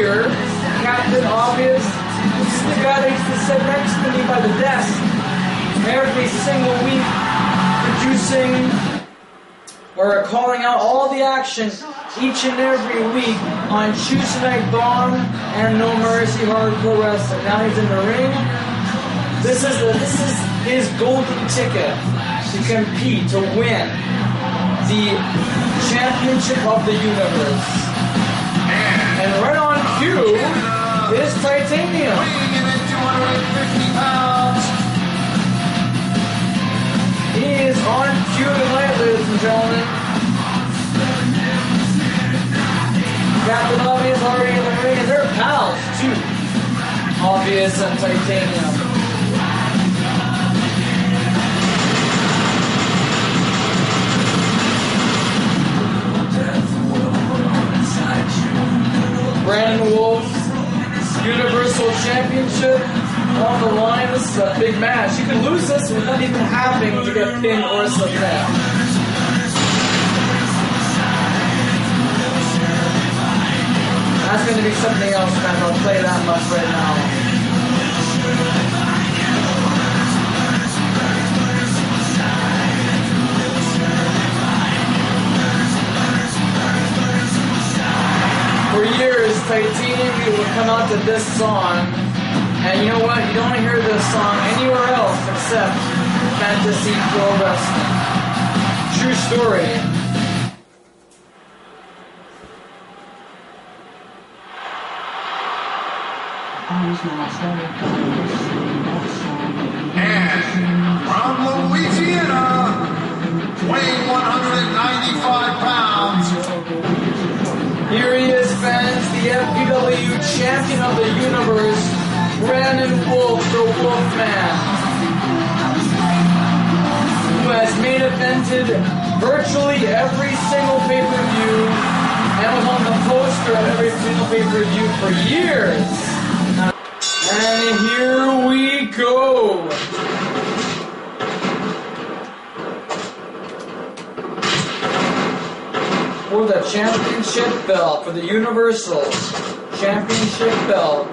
here, Captain Obvious. This is the guy that used to sit next to me by the desk every single week, producing or calling out all the action each and every week on Tuesday Night Bomb and No Mercy Hardcore Wrestling. Now he's in the ring. This is the, this is his golden ticket to compete to win the championship of the universe. And right on cue is Titanium. Weighing in at 250 pounds. He is on cue tonight, ladies and gentlemen. Captain Obvious already in the ring, and they're pals too. Obvious and Titanium. Championship on the line. This is a big match. You can lose this without even having to get pinned or submit. That's going to be something else, man. I'll play that much right now. For years, Titanium would come out to this song, and you know what? You don't hear this song anywhere else except Fantasy Pro Wrestling. True story. And from Louisiana, main evented virtually every single pay-per-view and was on the poster of every single pay-per-view for years. And here we go. For the championship belt, for the Universal Championship belt.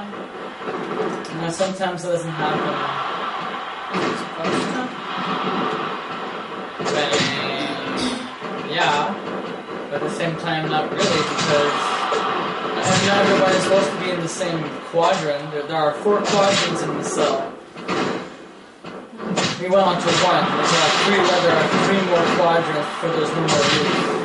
No, sometimes it doesn't happen. Yeah, but at the same time, not really because not everybody's supposed to be in the same quadrant. There, there are four quadrants in the cell. We went on to one. There's like three, there are three more quadrants before there's no more.